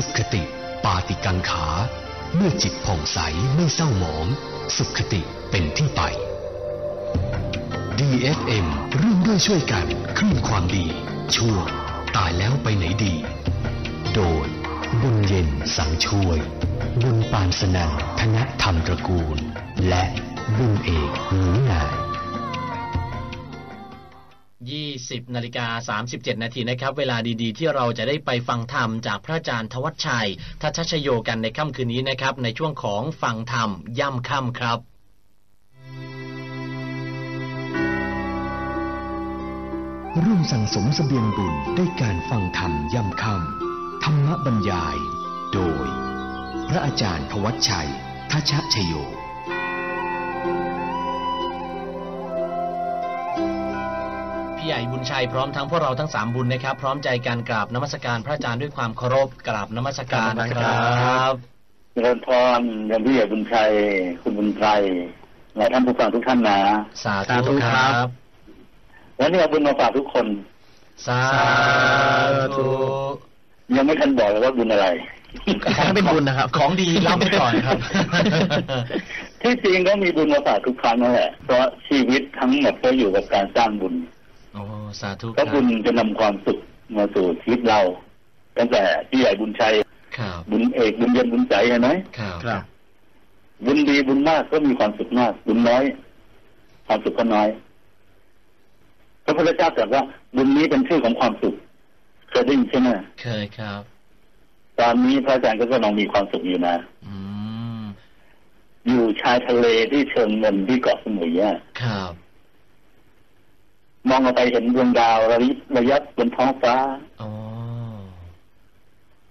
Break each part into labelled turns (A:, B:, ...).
A: สุขติ ปาติกังขา เมื่อจิตผ่องใสไม่เศร้าหมอง สุขติเป็นที่ไป DFM ร่วมด้วยช่วยกันคลื่นความดี ช่วงตายแล้วไปไหนดี โดยบุญเย็นสังช่วย บุญปานสนันธนธรรมตระกูล และบุญเอกหนูนาย
B: 20นาฬิกา37 นาทีนะครับ เวลาดีๆ ที่เราจะได้ไปฟังธรรมจากพระอาจารย์ทวัชชัย ทัชชโยกันในค่ำคืนนี้นะครับ ในช่วงของฟังธรรม ย่ำค่ำครับ
A: ร่วมสั่งสมเสบียงบุญด้วยการฟังธรรมย่ำค่ำธรรมบรรยาย โดย พระอาจารย์ทวัชชัยทัชชโย
B: ใหญ่บุญชัยพร้อมทั้งพวกเราทั้งสามบุญนะครับ พร้อมใจการกราบนมัสการพระอาจารย์ด้วยความเคารพกราบนมัสการครับ
C: เจริญพรยมพี่ใหญ่บุญชัย คุณบุญชัยและท่านผู้ฟังทุกท่านนะ
B: สาธุครับ
C: วันนี้เอาบุญมาฝากทุกคน
B: สาธุ
C: ยังไม่ทันบอกเลยว่าบุญอะไร
B: ของเป็นบุญนะครับ ของดีรับไปก่อนครับ
C: ที่จริงก็มีบุญมาฝากทุกครั้งนั่นแหละ เพราะชีวิตทั้งหมดก็อยู่กับการสร้างบุญ
B: โอ้ สาธุค
C: ก็
B: รับ
C: บุญจะนำความสุขมาสู่ชีวิตเรา ตั้งแต่พี่ใหญ่บุญชัย
B: ครับ
C: บุญเอกบุญเย็นบุญใจเห็นไหม
B: ครับ
D: ครับ
C: บุญดีบุญมากก็มีความสุขมาก บุญน้อย ความสุขก็น้อยพระพุทธเจ้าตรัสว่า บุญนี้เป็นชื่อของความสุข เคยได้ยินใช่ไหม
B: เคยครับ
C: ตอนนี้พระอาจารย์ก็กำลังมีความสุขอยู่นะ
B: อืม
C: อยู่ชายทะเลที่เชิงเงินที่เกาะสมุยอะ
B: ครับ
C: มองออกไปเห็นดวงดาวระยิบระยับบนท้องฟ้า
B: อ๋อ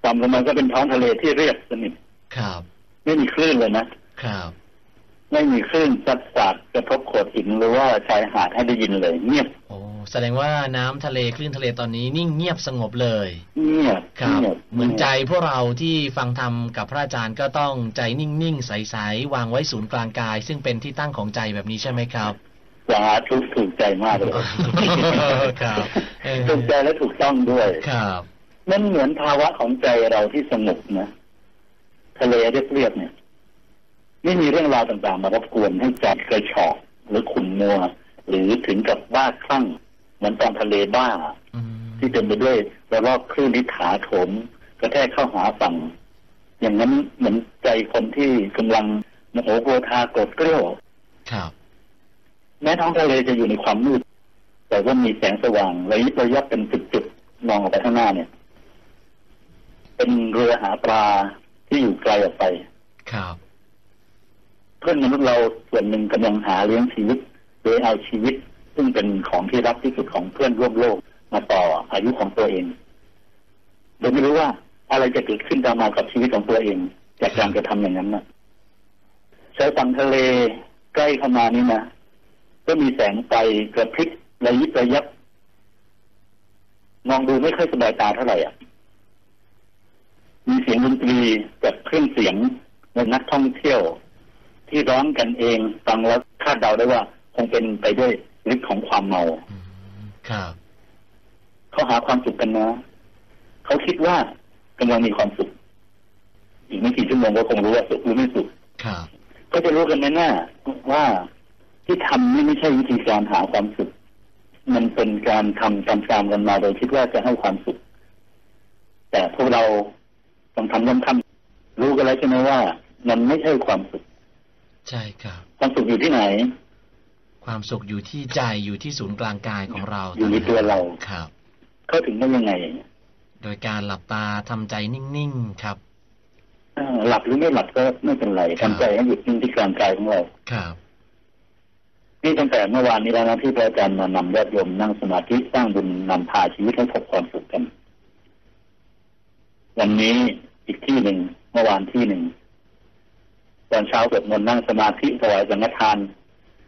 C: ต่ำลงมาก็เป็นท้องทะเลที่เรียบสนิท
B: ครับ
C: ไม่มีคลื่นเลยนะครับ ไม่มีคลื่นซัดสาดกระทบโขดหินหรือว่าชายหาดให้ได้ยินเลย เงียบ
B: โอ้แสดงว่าน้ำทะเลคลื่นทะเลตอนนี้นิ่งเงียบสงบเลย
C: เงียบ
B: ครับ
C: งียบ
B: เหมือนใจพวกเราที่ฟังธรรมกับพระอาจารย์ก็ต้องใจนิ่งๆใสๆวางไว้ศูนย์กลางกาย ซึ่งเป็นที่ตั้งของใจแบบนี้ใช่ไหมครับ
C: สาธุถูกใจมากเลย
B: ครับเออ
C: ถูกใจและถูกต้องด้วย
B: ครับ
C: มันเหมือนภาวะของใจเราที่สงบนะทะเลเรียบๆเนี่ย ไม่มีเรื่องราวต่างๆ มารบกวนให้ใจกระชอกหรือขุ่นมัว หรือถึงกับบ้าคลั่งเหมือนตอนทะเลบ้า
B: อืม
C: ที่เต็มไปด้วยระลอกคลื่นที่ถาโถมกระแทกเข้าหาฝั่ง อย่างนั้นเหมือนใจคนที่กำลังโมโหโกรธาโกรธเกลี้ยว
B: ครับ
C: แม้ท้องทะเลจะอยู่ในความมืด แต่ว่ามีแสงสว่างระยิบระยับเป็นจุดๆมองออกไปข้างหน้าเนี่ย เป็นเรือหาปลาที่อยู่ไกลออกไป
B: ครับ
C: เพื่อนมนุษย์เราส่วนหนึ่งกำลังหาเลี้ยงชีวิต โดยเอาชีวิต ซึ่งเป็นของที่รักที่สุดของเพื่อนร่วมโลกมาต่ออายุของตัวเองโดยไม่รู้ว่าอะไรจะเกิดขึ้นตามมากับชีวิตของตัวเอง จากการกระทำอย่างนั้นนะชายฝั่งทะเลใกล้เข้ามานี่นะ ก็มีแสงไฟกระพริบระยิบระยับมองดูไม่ค่อยสบายตาเท่าไหร่อะ มีเสียงดนตรีจากเครื่องเสียงและนักท่องเที่ยว ที่ร้องกันเองฟังแล้วคาดเดาได้ว่า คงเป็นไปด้วยฤทธิ์ของความเมา
B: อืมครับ
C: เขาหาความสุขกันนะเขาคิดว่ากำลังมีความสุข อีกไม่กี่ชั่วโมงก็คงรู้ว่าสุขหรือไม่สุข
B: ครับ
C: ก็จะรู้กันแน่ๆว่า ที่ทำนี่ไม่ใช่วิธีการหาความสุข มันเป็นการทำตามๆกันมาโดยคิดว่าจะให้ความสุข แต่พวกเราต้องทำย้ำคำรู้กันแล้วใช่ไหมว่า มันไม่ใช่ความสุข
B: ใช่ครับ
C: ความสุขอยู่ที่ไหน
B: ความสุขอยู่ที่ใจอยู่ที่ศูนย์กลางกายของเรา
C: อยู่ในตัวเรา
B: ครับ
C: เข้าถึงได้ยังไง
B: โดยการหลับตาทำใจนิ่งๆครับ
C: เอ่อหลับหรือไม่หลับก็ไม่เป็นไร
B: ครับ
C: ทำใจให้หยุดนิ่งที่กลางกายของเรา
B: ครับ
C: นี่ตั้งแต่เมื่อวานนี้แล้วนะที่พระอาจารย์มานำญาติโยมนั่งสมาธิสร้างบุญนำพาชีวิตให้พบความสุขกัน วันนี้อีกที่หนึ่งเมื่อวานที่หนึ่งตอนเช้าสวดมนต์นั่งสมาธิถวายสังฆทาน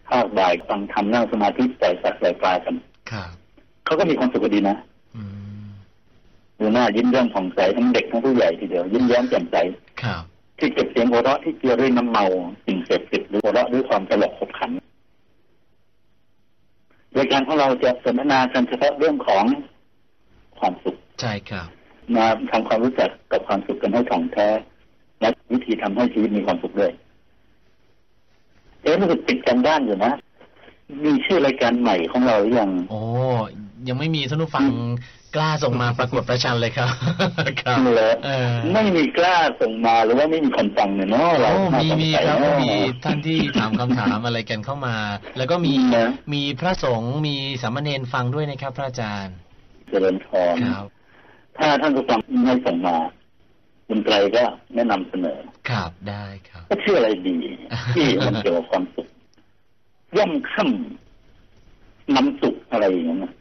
C: ภาคบ่ายฟังธรรมนั่งสมาธิปล่อยสัตว์ปล่อยปลากัน
B: ครับ
C: เขาก็มีความสุขกันดีนะ
B: อืม
C: ดูหน้ายิ้มเรื่องผ่องใสทั้งเด็กทั้งผู้ใหญ่ทีเดียวยิ้มแย้มแจ่มใส
B: ครับ
C: ที่เก็บเสียงหัวเราะที่เจือด้วยน้ำเมาสิ่งเสพติดหรือหัวเราะด้วยความตลกขบขัน รายการของเราจะสนทนากันเฉพาะเรื่องของความสุข
B: ใช่ครับ
C: มาทำความรู้จักกับความสุขกันให้ถ่องแท้ และวิธีทำให้ชีวิตมีความสุขด้วย เอ๊ะรู้สึกติดกันด้านอยู่นะ มีชื่อรายการใหม่ของเราหรือยัง
B: โอ้ ยังไม่มีท่านผู้ฟังกล้าส่งมาประกวดประชันเลยครับครับ
C: เหรอ
B: เออ
C: ไม่มีกล้าส่งมาหรือว่าไม่มีคนฟังเนี่ยเนาะเรา
B: โอ้
C: น่า
B: มี
C: สง
B: มี
C: สัย
B: ครับ
C: เนอะ
B: มีท่านที่ถามคำถามอะไรกันเข้ามา แล้วก็มี
C: นะ
B: มีพระสงฆ์มีสามเณรฟังด้วยนะครับ พระอาจารย์
C: เจริญพร
B: ครับ
C: ถ้าท่านผู้ฟังไม่ส่งมาคุณไกลก็แนะนำเสนอ
B: ครับได้ครับ
C: ก็ชื่ออะไรดีที่มันเกี่ยวกับความสุขย่อมค่ำน้ำสุขอะไรอย่างเงี้ยนะ
B: อืม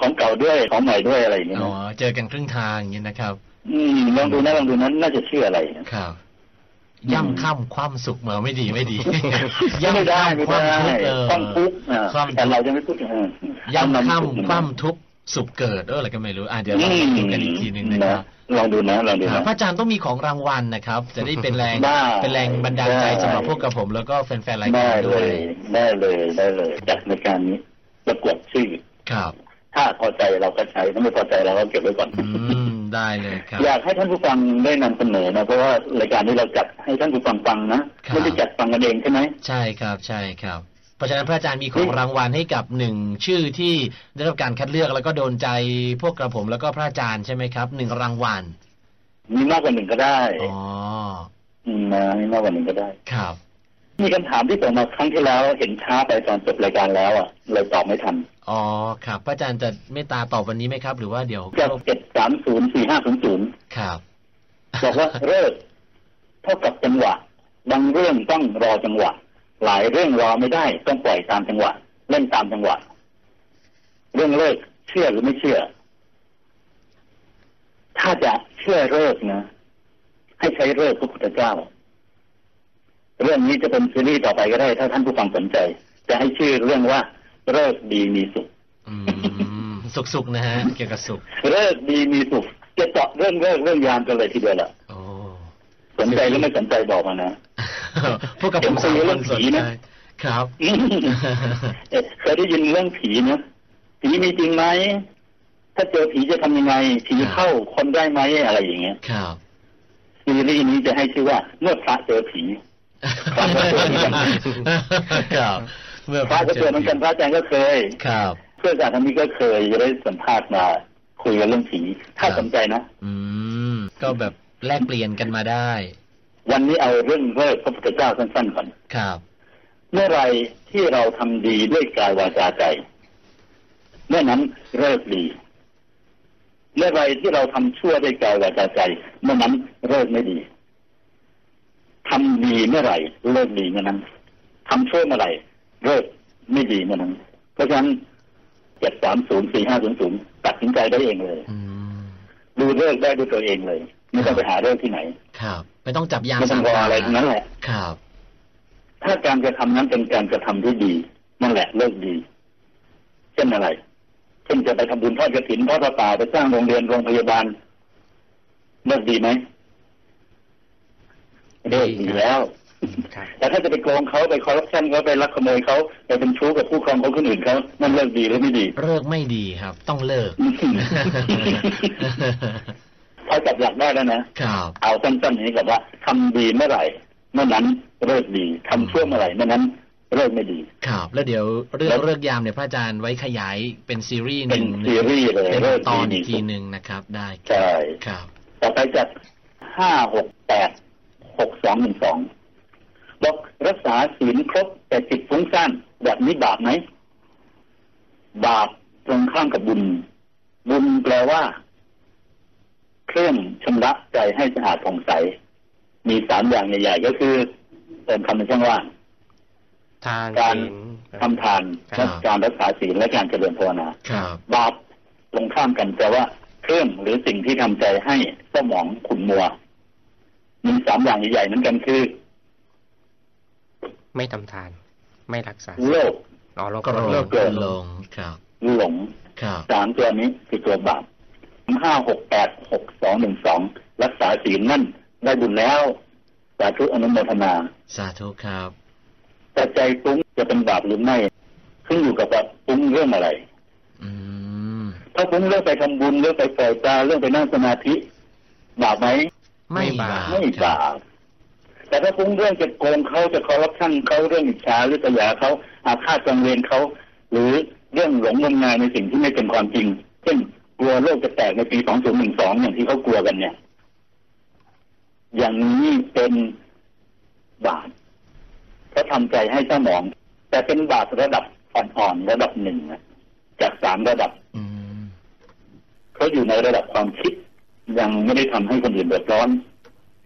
C: ของเก่าด้วยของใหม่ด้วยอะไรอย่างเงี้ย
B: อ๋อ
C: นะ
B: เจอกันครึ่งทางอย่างนี้นะครับ
C: อืมลองดูนะลองดูนั้นน่าจะชื่ออะไร
B: ครับย่ำค่ำคว่ำสุขเหมือไม่ดีไม่ดี
C: ไม่ได้ไม่
B: ค
C: ได้
B: ว่ำทุกข์เออ
C: ความทุกข์อะ
B: ความทุกข์
C: แต่เราจะไม่พูดเออย่ำน้ำสุข
B: ค่ำคว่ำทุกข์สุขเกิดเอออะไรก็ไม่รู้อะเดี๋ยวเราดูกันอีกทีหนึ่งนะครับ
C: ลองดูนะลองดู
B: ครับ
C: นะ
B: พระอาจารย์ต้องมีของรางวัลนะครับ จะได้เป็นแรง
C: ได้
B: เป็นแรงบันดาลใจ
C: ได้
B: สำหรับพวกกับผม แล้วก็แฟนๆราย
C: ได้
B: การ
C: เล
B: ด้วย
C: ยได้เลยได้เลยจัดรายการนี้ประกวดชื่อ
B: ครับ
C: ถ้าพอใจเราก็ใช้ถ้าไม่พอใจเราก็เก็บไว้ก่อน
B: อืมได้เลยครับ
C: อยากให้ท่านผู้ฟังได้นำเสนอนะเพราะว่ารายการนี้เราจัดให้ท่านผู้ฟังฟังนะครับไม่ได้จัดฟังกันเองใช่ไหม
B: ใช่ครับใช่ครับเพราะฉะนั้นพระอาจารย์มีของรางวัลให้กับหนึ่งชื่อที่ได้รับการคัดเลือกแล้วก็โดนใจพวกกระผมแล้วก็พระอาจารย์ใช่ไหมครับหนึ่งรางวัล
C: มีมากกว่าหนึ่งก็ได้
B: อ๋อ
C: อืมนะมีมากกว่าหนึ่งก็ได้
B: ครับ
C: มีคำถามที่ส่งมาครั้งที่แล้ว เห็นช้าไปตอนจบรายการแล้วอะเลยตอบไม่ทัน
B: อ๋อครับพระอาจารย์จะเมตตาตอบวันนี้ไหมครับ หรือว่าเดี๋ยว
C: จากเจ็ดสามศูนย์สี่ห้าศูนย์ศูนย์
B: ครับ
C: บอกว่าเลิกเท่ากับจังหวะบางเรื่องต้องรอจังหวะ หลายเรื่องรอไม่ได้ต้องปล่อยตามจังหวะเล่นตามจังหวะ เรื่องเลิกเชื่อหรือไม่เชื่อ ถ้าจะเชื่อเลิกนะให้ใช้เลิกพระพุทธเจ้า เรื่องนี้จะเป็นซีรีส์ต่อไปก็ได้ ถ้าท่านผู้ฟังสนใจ จะให้ชื่อเรื่องว่าเลิกดีมีสุข
B: อืมสุกๆนะฮะเกี่ยวกับสุข
C: เลิกดีมีสุขจะเจาะเรื่องเลิกเรื่องยามกันเลยทีเดียวละ
B: โอ้
C: สนใจหรือไม่สนใจบอกมานะ
B: พวกกับผมสามคนสน
C: เห็นคุยเรื่องผี
B: ใจ
C: นะ
B: ครับ
C: เอ๊ะเคยได้ยินเรื่องผีนะผีมีจริงไหมถ้าเจอผีจะทำยังไงผีเข้าคนได้ไหมอะไรอย่างเงี้ย
B: ครับ
C: ซีรีส์นี้จะให้ชื่อว่าเมื่อพระเจอผี ฟังก็เจอเหมือนกัน
B: ครับเมื่อ
C: พระก็เจอเหมือนกันพระอาจารย์ก็เคย
B: ครับ
C: เพื่อนอาจารย์ท่านนี้ก็เคยจะได้สัมภาษณ์มาคุยกันเรื่องผีถ้า
B: ครับ
C: สนใจนะ
B: อืม ก็แบบแลกเปลี่ยนกันมาได้
C: วันนี้เอาเรื่องเลิกพระพุทธเจ้าสั้นๆก่อน
B: ครับ
C: เมื่อไรที่เราทำดีด้วยกายวาจาใจ เมื่อนั้นเลิกดี เมื่อไรที่เราทำชั่วด้วยกายวาจาใจ เมื่อนั้นเลิกไม่ดี ทำดีเมื่อไหร่เลิกดีเมื่อนั้นทำชั่วเมื่อไหร่เลิกไม่ดีเมื่อนั้น เพราะฉะนั้นเจ็ดสามศูนย์สี่ห้าศูนย์ศูนย์ตัดสินใจได้เองเลย
B: อืม
C: ดูเลิกได้ด้วยตัวเองเลย ไม่ต้องไปหาเลิกที่ไหน
B: ครับ ไม่ต้องจับยาม
C: ไม่ต้องรออะไรทั้งนั้นแหละ
B: ครับ
C: ถ้าการกระทำนั้นเป็นการกระทำที่ดีนั่นแหละเลิกดี เช่นอะไรเช่นจะไปทำบุญทอดกระถินทอดพระป่าไปสร้างโรงเรียนโรงพยาบาลเลิกดีไหม เลิกดีแล้ว
D: ครับ
C: แต่ถ้าจะไปโกงเขาไปคอร์รัปชันเขาไปลักขโมยเขาไปเป็นชู้กับผู้ครองของคนอื่นเขานั่นเลิกดีหรือไม่ดี
B: เลิกไม่ดีครับ ต้องเลิก
C: พอจับหลักได้แล้วนะ
B: ครับ
C: เอาสั้นๆอย่างนี้กับว่าทำดีเมื่อไหร่เมื่อนั้นเลิกดีทำชั่วเมื่อไหร่เมื่อนั้นเลิกไม่ดี
B: ครับ แล้วเดี๋ยวเรื่อ
C: แล้
B: ง
C: ว
B: เลิกยามเนี่ยพระอาจารย์ไว้ขยายเป็นซีรีส์ห
C: เป็
B: นึ่
C: น
B: ง
C: ซีรีส์เลย
B: เป็น
C: เลิก
B: ตอน
C: ดี
B: อีกที
C: สุด
B: หนึ่งนะครับ ได้
C: ใช่
B: ครับ
C: ต่อไปจากห้าหกแปด หกสองหนึ่งสองบอกรักษาศีลครบแต่จิตฟุ้งซ่านแบบนี้บาปไหม บาปตรงข้ามกับบุญ บุญแปลว่า เครื่องชำระใจให้สะอาดผ่องใส มีสามอย่างใหญ่ๆก็คือเติมคำในช่องว่าง
D: ทาน
C: การ
D: ศีล
C: ทำทาน
B: ครั
C: และ
B: บ
C: การรักษาศีลและการเจริญภาวนา
B: ครับ
C: บาปตรงข้ามกันแปลว่า เครื่องหรือสิ่งที่ทำใจให้เศร้าหมองขุ่นมัว มีสามอย่างใหญ่ๆนั้นกันคือ
D: ไม่ทำทาน ไม่รักษา
C: โลภ
D: อ๋อโลก
B: ก็
D: โลก
C: เกิน
B: ลงครับ
C: หลง
B: ครับ
C: สามตัวนี้คือตัวบาปห้าหกแปดหกสองหนึ่งสองรักษาศีลนั่นได้บุญแล้วสาธุอนุโมทนา
B: สาธุครับ
C: แต่ใจฟุ้งจะเป็นบาปหรือไม่ขึ้นอยู่กับว่าฟุ้งเรื่องอะไร
B: อืม
C: ถ้าฟุ้งเรื่องไปทำบุญเรื่องไปปล่อยปลาเรื่องไปนั่งสมาธิบาปไหม
B: ไม่
D: ไม่บา
B: บา
D: ป
B: ป
C: ไม่บาปแต่ถ้าฟุ้งเรื่องจะโกงเขาจะคอร์รัปชันเขาเรื่องอิจฉาหรือตยาเขาอาฆาตจองเวรเขาหรือเรื่องหลงงมงายในสิ่งที่ไม่เป็นความจริง เช่นกลัวโลกจะแตกในปี 2012 อย่างที่เขากลัวกันเนี่ย อย่างนี้เป็นบาปเพราะทำใจให้เจ้าหมอง แต่เป็นบาประดับอ่อนๆระดับหนึ่งนะจากสามระดับ
B: อืม
C: เขาอยู่ในระดับความคิด ยังไม่ได้ทำให้คนอื่นเดือดร้อน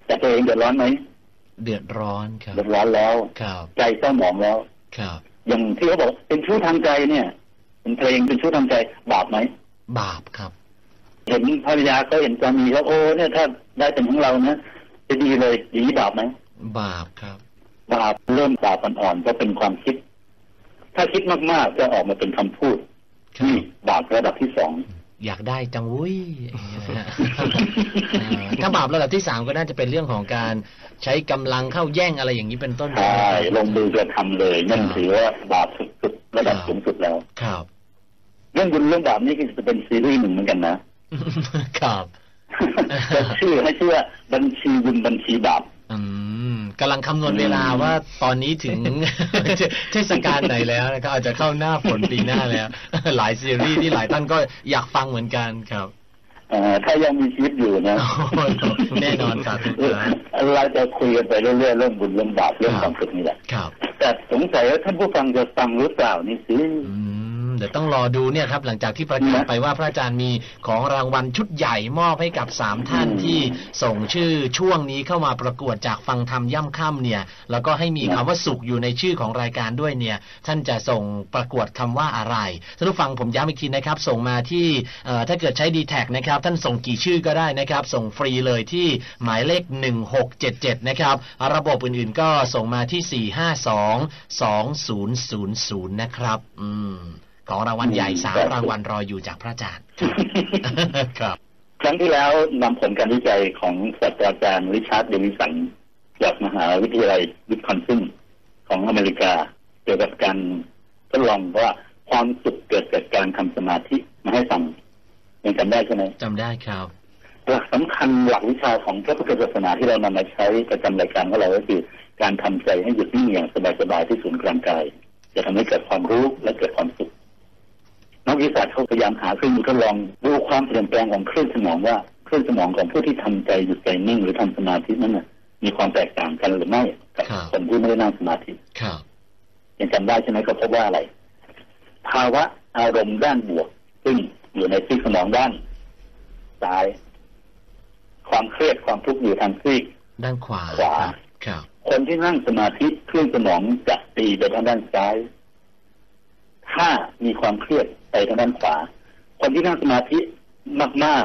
C: แต่ตัวเองเดือดร้อนไหม
B: เดือดร้อนครับ
C: เดือดร้อนแล้ว
B: ครับ
C: ใจเศร้าหมองแล้ว
B: ครับ
C: อย่างที่เขาบอกเป็นชู้ทางใจเนี่ยเป็นเพลงเป็นชู้ทางใจบาปไหม
B: บาปครับ
C: เห็นภรรยาก็เห็นสามีแล้วโอ้เนี่ยถ้าได้เป็นของเรานะจะดีเลยอย่างนี้บาปไหม
B: บาปครับ
C: บาปเริ่มบาปอ่อนๆก็เป็นความคิด ถ้าคิดมากๆจะออกมาเป็นคำพูด
B: ครับ
C: นี่บาประดับที่สอง
B: อยากได้จังวุ้ยอย่างเงี้ยนะฮะเออถ้าบาประดับที่สามก็น่าจะเป็นเรื่องของการใช้กำลังเข้าแย่งอะไรอย่างนี้เป็นต้น
C: ใช่ลงมือกระทำเลยนั่น
B: ครับ
C: ถือว่าบาปสุดๆระดับสูงสุดแล้ว
B: ครับ
C: เรื่องบุญเรื่องบาปนี่ก็จะเป็นซีรีส์หนึ่งเหมือนกันนะ
B: ครับ
C: จะชื่อให้ชื่อว่าบัญชีบุญบัญชีบาป
B: อืมกำลังคำนวณเวลาว่าตอนนี้ถึงเทศกาลไหนแล้วนะครับอาจจะเข้าหน้าฝนปีหน้าแล้ว หลายซีรีส์ที่หลายท่านก็อยากฟังเหมือนกันครับ
C: เอ่อถ้ายังมีชีวิตอยู่นะ
B: โอ้ยแน่นอนครับ
C: เราจะคุยกันไปเรื่อยๆเรื่องบุญเรื่องบาปเรื่องความสุขนี่แหละ
B: ครับ
C: แต่สงสัยว่าท่านผู้ฟังจะฟังหรือเปล่านี่สิ
B: อืม เดี๋ยวต้องรอดูเนี่ยครับหลังจากที่ประกาศไปว่าพระอาจารย์มีของรางวัลชุดใหญ่มอบให้กับสามท่านที่ส่งชื่อช่วงนี้เข้ามาประกวดจากฟังธรรมย่ำค่ำเนี่ย แล้วก็ให้มีคำว่าสุขอยู่ในชื่อของรายการด้วยเนี่ย ท่านจะส่งประกวดคำว่าอะไรท่านผู้ฟังผมย้ำอีกทีนะครับ ส่งมาที่ถ้าเกิดใช้ดีแทคนะครับ ท่านส่งกี่ชื่อก็ได้นะครับ ส่งฟรีเลยที่หมายเลข 1677 นะครับ ระบบอื่นๆก็ส่งมาที่ 452 2000 นะครับ อืม ของรางวัลใหญ่สามรางวัลรออยู่จากพระอาจารย์ครับ
C: ครั้งที่แล้วนำผลการวิจัยของศาสตราจารย์ริชาร์ดเดวิสันจากมหาวิทยาลัยวิสคอนซินของอเมริกาเกี่ยวกับการทดลองว่าความสุขเกิดจากการทำสมาธิมาให้ฟังยังจำได้ใช่ไหม
B: จำได้ครับ
C: หลักสำคัญหลักวิชาของพระพุทธศาสนาที่เรานำมาใช้ประจำรายการของเราก็คือการทำใจให้หยุดนิ่งอย่างสบายๆที่ศูนย์กลางกาย จะทำให้เกิดความรู้และเกิดความสุข นักวิทยาศาสตร์เขาพยายามหาเครื่องมือทดลองดูความเปลี่ยนแปลงของคลื่นสมองว่าคลื่นสมองของผู้ที่ทำใจหยุดใจนิ่งหรือทำสมาธินั้นน่ะ มีความแตกต่างกันหรือไม่กับ
B: ครับ
C: คนที่ไม่ได้นั่งสมาธิ
B: ครับ
C: ยังจำได้ใช่ไหมก็พบว่าอะไร ภาวะอารมณ์ด้านบวก ซึ่งอยู่ในซีกสมองด้านซ้าย ความเครียดความทุกข์อยู่ทางซีก
B: ด้านขวา
C: ขวา
B: ครับ
C: คนที่นั่งสมาธิคลื่นสมองจะตีไปทางด้านซ้าย ถ้ามีความเครียด ไปทางด้านขวา คนที่นั่งสมาธิมาก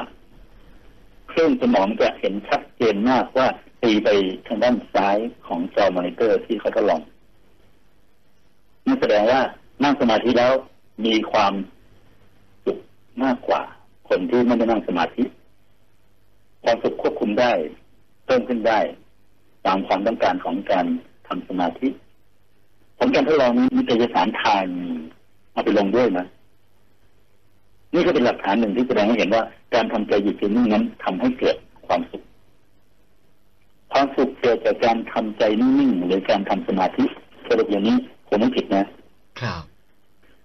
C: ๆ เคลื่นสมองจะเห็นชัดเจนมากว่าตีไปทางด้านซ้ายของจอมอนิเตอร์ที่เขาทดลองนั่นแสดงว่านั่งสมาธิแล้วมีความสุขมากกว่า คนที่ไม่ได้นั่งสมาธิ ความสุขควบคุมได้เพิ่มขึ้นได้ ตามความต้องการของการทำสมาธิ ผลการทดลองนี้มีเอกสารทางเอาไปลงด้วยนะ นี่ก็เป็นหลักฐานหนึ่งที่แสดงให้เห็นว่า การทำใจหยุดนิ่งนั้นทำให้เกิดความสุข ความสุขเกิดจากการทำใจนิ่งๆหรือการทำสมาธิสรุปอย่างนี้ผมไม่ผิดนะ
B: ครับ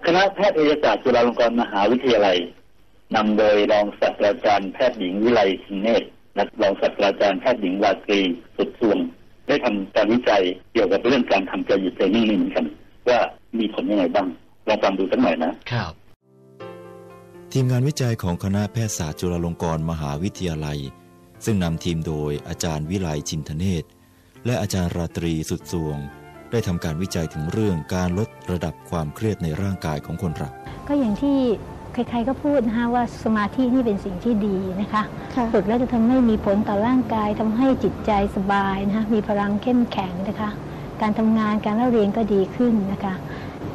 C: คณะแพทยศาสตร์จุฬาลงกรณ์มหาวิทยาลัยนำโดยรองศาสตราจารย์แพทย์หญิงวิไลชิงเนตรและรองศาสตราจารย์แพทย์หญิงวาตรีสุดสวง ได้ทำการวิจัยเกี่ยวกับเรื่องการทำใจหยุดใจนิ่งๆเหมือนกันว่ามีผลยังไงบ้างลองฟังดูสักหน่อยนะ
B: ครับ
E: ทีมงานวิจัยของคณะแพทยศาสตร์จุฬาลงกรณ์มหาวิทยาลัย ซึ่งนำทีมโดยอาจารย์วิไลชินทเนศและอาจารย์ราตรีสุดสวง ได้ทำการวิจัยถึงเรื่องการลดระดับความเครียดในร่างกายของคนเรา
F: ก็อย่างที่ใครๆก็พูดนะคะว่าสมาธินี่เป็นสิ่งที่ดีนะคะ
G: ค่ะ
F: ฝึกแล้วจะทำให้มีผลต่อร่างกายทำให้จิตใจสบายนะคะมีพลังเข้มแข็งนะคะ การทำงานการเล่าเรียนก็ดีขึ้นนะคะ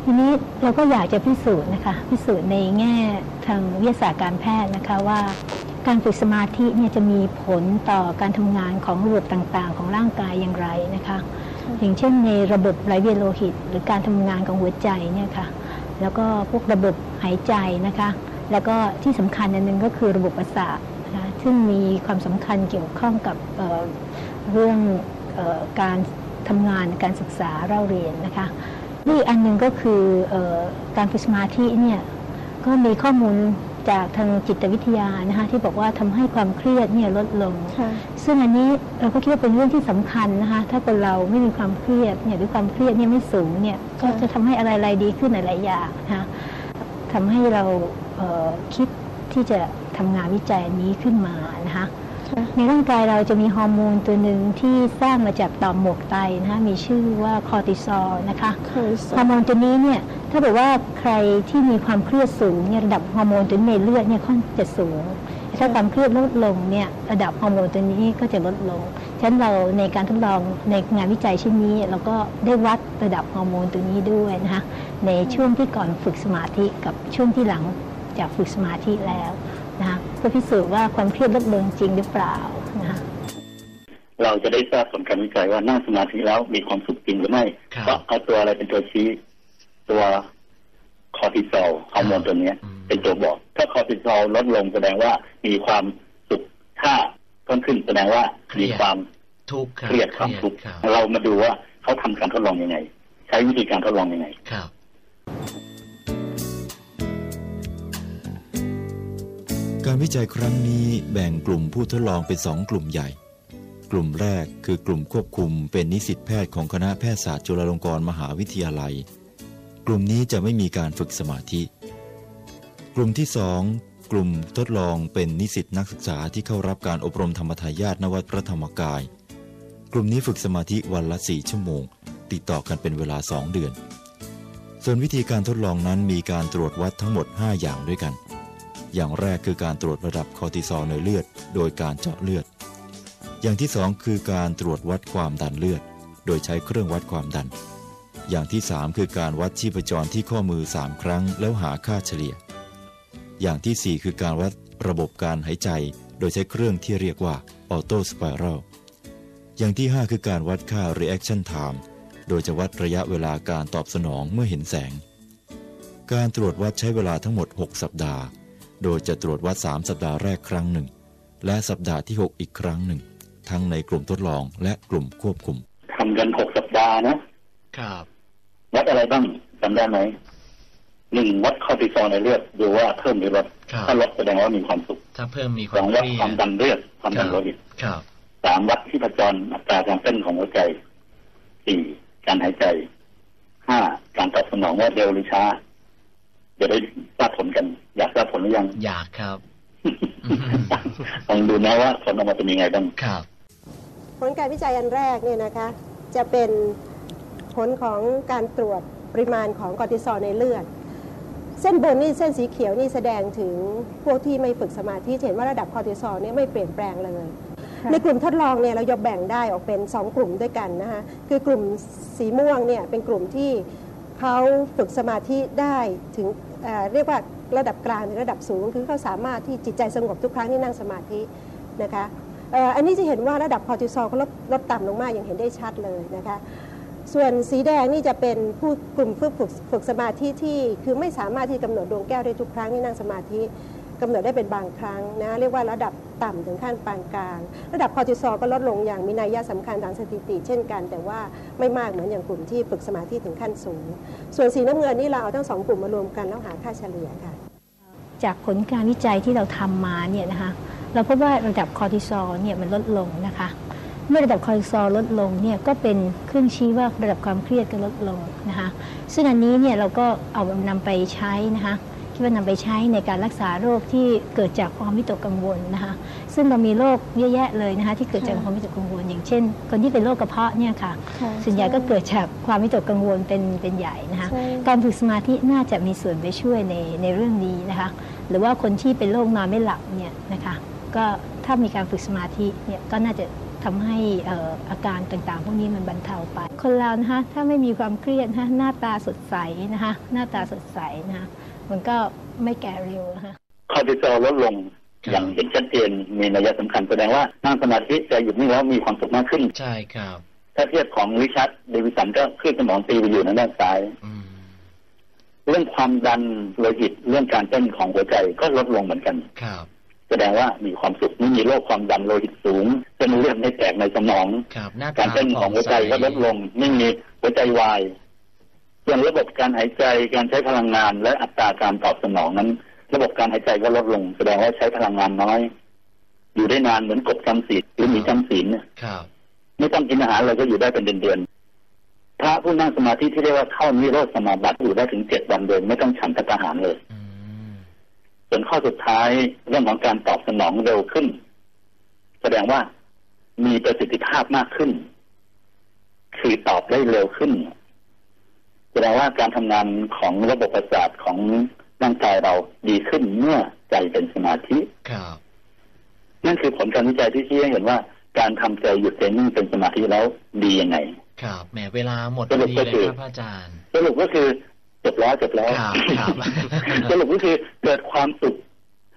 F: ทีนี้เราก็อยากจะพิสูจน์นะคะพิสูจน์ในแง่ทางวิทยาศาสตร์การแพทย์นะคะว่าการฝึกสมาธิเนี่ยจะมีผลต่อการทำงานของระบบต่างๆ ของร่างกายอย่างไรนะคะ อย่างเช่นในระบบไหลเวียนโลหิต หรือการทำงานของหัวใจเนี่ยค่ะแล้วก็พวกระบบหายใจนะคะ แล้วก็ที่สำคัญอันหนึ่งก็คือระบบประสาทนะคะซึ่งมีความสำคัญเกี่ยวข้องกับเเรื่องออการทำงานการศึกษาเล่าเรียนนะคะ นี่อีกอันหนึ่งก็คือเออการฝึกสมาธิเนี่ยก็มีข้อมูลจากทางจิตวิทยานะคะที่บอกว่าทำให้ความเครียดเนี่ยลดลง
G: ค่ะ
F: ซึ่งอันนี้เราก็คิดว่าเป็นเรื่องที่สำคัญนะคะถ้าคนเราไม่มีความเครียดเนี่ยหรือความเครียดเนี่ยไม่สูงเนี่ยก็จะทำให้อะไรๆดีขึ้นหลายๆอย่างนะคะทำให้เราเอ่อคิดที่จะทำงานวิจัยอันนี้ขึ้นมานะคะ
G: ค่ะ
F: ในร่างกายเราจะมีฮอร์โมนตัวหนึ่งที่สร้างมาจากต่อมหมวกไตนะคะมีชื่อว่าคอร์ติซอลนะคะ
G: เคยส
F: ฮอร์โมนตัวนี้เนี่ยถ้าบอกว่าใครที่มีความเครียดสูงเนี่ยระดับฮอร์โมนตัวนี้ในเลือดเนี่ยค่อนข้างจะสูง ถ้าความเครียดลดลงเนี่ยระดับฮอร์โมนตัวนี้ก็จะลดลงฉะนั้นเราในการทดลองในงานวิจัยชิ้นนี้ เราก็ได้วัดระดับฮอร์โมนตัวนี้ด้วยนะคะในช่วงที่ก่อนฝึกสมาธิกับช่วงที่หลังจากฝึกสมาธิแล้วนะคะเพื่อพิสูจน์ว่าความเครียดลดลงจริงหรือเปล่านะคะ
C: เราจะได้ทราบผลการวิจัยว่านั่งสมาธิแล้วมีความสุขจริงหรือไม่
B: ครับ
C: เพราะเอาตัวอะไรเป็นตัวชี้ ตัวคอร์ติซอลฮอร์โมนตัวเนี้ย
B: อืม
C: เป็นตัวบอก ถ้าคอร์ติซอลลดลงแสดงว่ามีความสุขถ้าเพิ่มขึ้นแสดงว่ามีความ
B: ทุกข์ครับ
C: เครียดความทุกข์
B: ครับ
C: เรามาดูว่าเขาทำการทดลองยังไง ใช้วิธีการทดลองยังไง
B: ครับ
E: การวิจัยครั้งนี้แบ่งกลุ่มผู้ทดลองเป็นสองกลุ่มใหญ่ กลุ่มแรกคือกลุ่มควบคุมเป็นนิสิตแพทย์ของคณะแพทยศาสตร์จุฬาลงกรณ์มหาวิทยาลัย กลุ่มนี้จะไม่มีการฝึกสมาธิ กลุ่มที่สองกลุ่มทดลองเป็นนิสิตนักศึกษาที่เข้ารับการอบรมธรรมทายาทนวัดพระธรรมกาย กลุ่มนี้ฝึกสมาธิวันละสี่ชั่วโมง ติดต่อกันเป็นเวลาสองเดือน ส่วนวิธีการทดลองนั้นมีการตรวจวัดทั้งหมด 5 อย่างด้วยกัน อย่างแรกคือการตรวจระดับคอร์ติซอลในเลือด โดยการเจาะเลือด อย่างที่สองคือการตรวจวัดความดันเลือด โดยใช้เครื่องวัดความดัน อย่างที่สามคือการวัดชีพจรที่ข้อมือ3ครั้ง แล้วหาค่าเฉลี่ย อย่างที่สี่คือการวัดระบบการหายใจ โดยใช้เครื่องที่เรียกว่าออโตสไปรัลอย่างที่ 5 คือการวัดค่า reaction time โดยจะวัดระยะเวลาการตอบสนองเมื่อเห็นแสง การตรวจวัดใช้เวลาทั้งหมด 6 สัปดาห์ โดยจะตรวจวัด 3 สัปดาห์แรกครั้งหนึ่ง และสัปดาห์ที่ 6 อีกครั้งหนึ่ง ทั้งในกลุ่มทดลองและกลุ่มควบคุม
C: ทำกันหกสัปดาห์นะ
B: ครับ
C: วัดอะไรบ้างจำได้ไหมหนึ่งวัดคอร์ติซอลในเลือดดูว่าเพิ่มหรือลด
B: ครับ
C: ถ้าลดแสดงว่ามีความสุข
B: ถ้าเพิ่มมีค
C: ส
B: วา
C: อ
B: ม
C: ง
B: เค
C: วัด
B: รีย
C: ความ
B: ด
C: ดันเลือดความดันโลหิต
B: ครับ
C: สามวัดที่ประจรอัตราการเต้นของหัวใจสี่การหายใจห้าการตอบสนองว่าเร็วหรือช้าเดี๋ยวได้ทราบผลกันอยากทราบผ ลหรือยัง
B: อยากครับ
C: ลองดูนะว่าผลออกมาเป็นยังไงบ้าง
B: ครับ
G: ผลการวิจัยอันแรกเนี่ยนะคะ จะเป็นผลของการตรวจปริมาณของคอร์ติซอลในเลือด เส้นบนนี่เส้นสีเขียวนี่แสดงถึงพวกที่ไม่ฝึกสมาธิจะเห็นว่าระดับคอร์ติซอลเนี่ยไม่เปลี่ยนแปลงเลย ในกลุ่มทดลองเนี่ยเราจะแบ่งได้ออกเป็น 2 กลุ่มด้วยกันนะคะคือกลุ่มสีม่วงเนี่ยเป็นกลุ่มที่เขาฝึกสมาธิได้ถึง เรียกว่าระดับกลางถึงระดับสูง คือเขาสามารถที่จิตใจสงบทุกครั้งที่นั่งสมาธินะคะอ,อันนี้จะเห็นว่าระดับคอร์ติซอลเขาลดลดต่ำลงมากอย่างเห็นได้ชัดเลยนะคะส่วนสีแดงนี่จะเป็นผู้กลุ่มฝึกฝึกฝึกสมาธิที่ คือไม่สามารถที่กำหนดดวงแก้วได้ทุกครั้งที่นั่งสมาธิ กำหนดได้เป็นบางครั้งนะเรียกว่าระดับต่ำถึงขั้นปานกลาง ระดับคอร์ติซอลก็ลดลงอย่างมีนัยยะสำคัญทางสถิติ เช่นกัน แต่ว่าไม่มากเหมือนอย่างกลุ่มที่ฝึกสมาธิถึงขั้นสูง ส่วนสีน้ำเงินนี่เราเอาทั้งสองกลุ่มมารวมกันแล้วหาค่าเฉลี่ยค่ะ
F: จากผลการวิจัยที่เราทำมาเนี่ยนะคะเราพบว่าระดับคอร์ติซอลเนี่ยมันลดลงนะคะ เมื่อระดับคอร์ติซอลลดลงเนี่ยก็เป็นเครื่องชี้ว่าระดับความเครียดก็ลดลงนะคะซึ่งอันนี้เนี่ยเราก็เอานำไปใช้นะคะ คิดว่านำไปใช้ในการรักษาโรคที่เกิดจากความวิตกกังวลนะคะซึ่งเรามีโรคเยอะแยะเลยนะคะที่เกิดจากความวิตกกังวล อย่างเช่น คนที่เป็นโรคกระเพาะเนี่ยค่ะ
G: ค่ะ
F: ส่วนใหญ่ก็เกิดจากความวิตกกังวลเป็นส่วนใหญ่นะคะ
G: ใช่
F: การฝึกสมาธิน่าจะมีส่วนไปช่วยในในเรื่องนี้นะคะหรือว่าคนที่เป็นโรคนอนไม่หลับเนี่ยนะคะก็ถ้ามีการฝึกสมาธิเนี่ยก็น่าจะทำให้เอ่ออาการต่างๆ พวกนี้มันบรรเทาไป คนเรานะคะถ้าไม่มีความเครียดนะคะหน้าตาสดใสนะคะหน้าตาสดใสนะคะ มันก็ไม่แก่เร็วนะคะ
C: คอร์ติซอลลดลง
B: ครับ
C: อย่างเห็นชัดเจนมีนัยสำคัญแสดงว่านั่งสมาธิใจหยุดนิ่งแล้วมีความสุขมากขึ้น
B: ใช่ครับ
C: ถ้าเทียบของริชาร์ดเดวิสันก็ขึ้นสมองตีไปอยู่ทางด้านซ้าย
B: อืม
C: เรื่องความดันโลหิตเรื่องการเต้นของหัวใจก็ลดลงเหมือนกัน
B: ครับ
C: แสดงว่ามีความสุขไม่มีโรคความดันโลหิตสูงเส้นเลือดไม่แตกในสมอง
B: ครับหน้า
C: การ
B: ตา
C: เต้นของหัวใจก็ลดลงไม่มีหัวใจวาย ส่วนระบบการหายใจการใช้พลังงาน และอัตราการตอบสนองนั้น ระบบการหายใจก็ลดลง แสดงว่าใช้พลังงานน้อย อยู่ได้นานเหมือนกบจำศีลหรือหมีจำศีลเนี่ย
B: ครับ
C: ไม่ต้องกินอาหารเลยก็อยู่ได้เป็นเดือนๆพระผู้นั่งสมาธิที่เรียกว่าเข้านิโรธสมาบัติอยู่ได้ถึงเจ็ดวันโดยไม่ต้องฉันพัตตาหารเลย
B: อืม
C: ส่วนข้อสุดท้ายเรื่องของการตอบสนองเร็วขึ้น แสดงว่ามีประสิทธิภาพมากขึ้น คือตอบได้เร็วขึ้น แสดงว่าการทำงานของระบบประสาทของร่างกายเราดีขึ้นเมื่อใจเป็นสมาธิ
B: ครับ
C: นั่นคือผลการวิจัยที่ชี้ให้เห็นว่าการทำใจหยุดใจนิ่งเป็นสมาธิแล้วดียังไง
B: ครับแหมเวลาหมดพ
C: ส
B: อ
C: รุป
B: ดี
C: ก็
B: เลย
C: คือ
B: ครับพระอาจารย์
C: สรุปก็คือจบแล้วจบแล้ว
B: ครับครับ
C: สรุปก็คือเกิดความสุข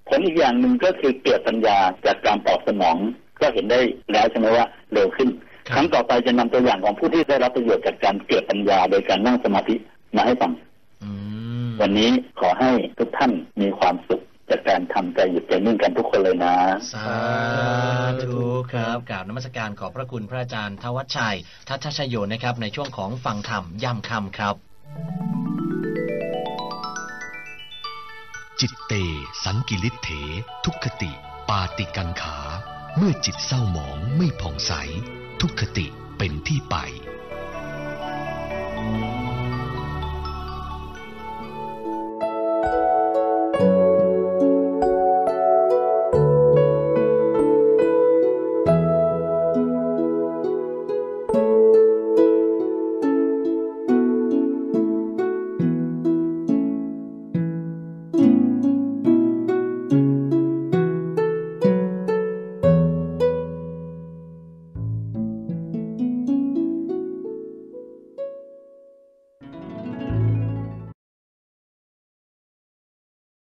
C: ผลอีกอย่างหนึ่งก็คือเกิดปัญญาจากการตอบสนอง ก็เห็นได้แล้วใช่ไหมว่าเร็วขึ้น
B: ครับ
C: ครั้งต่อไปจะนำตัวอย่างของผู้ที่ได้รับประโยชน์จากการเกิดปัญญาโดยการนั่งสมาธิมาให้ฟัง
B: อืม
C: วันนี้ขอให้ทุกท่านมีความสุขจากการทำใจหยุดใจนิ่งกันทุกคนเลยนะ
B: สาธุครับกราบนมัสการขอบพระคุณพระอาจารย์ทวัชชัย ทัชชโยนะครับ ในช่วงของฟังธรรมย่ำคำครับ
A: จิตเต สังกิริเถ ทุกขติ ปาติกังขา เมื่อจิตเศร้าหมองไม่ผ่องใส ทุกขติเป็นที่ไป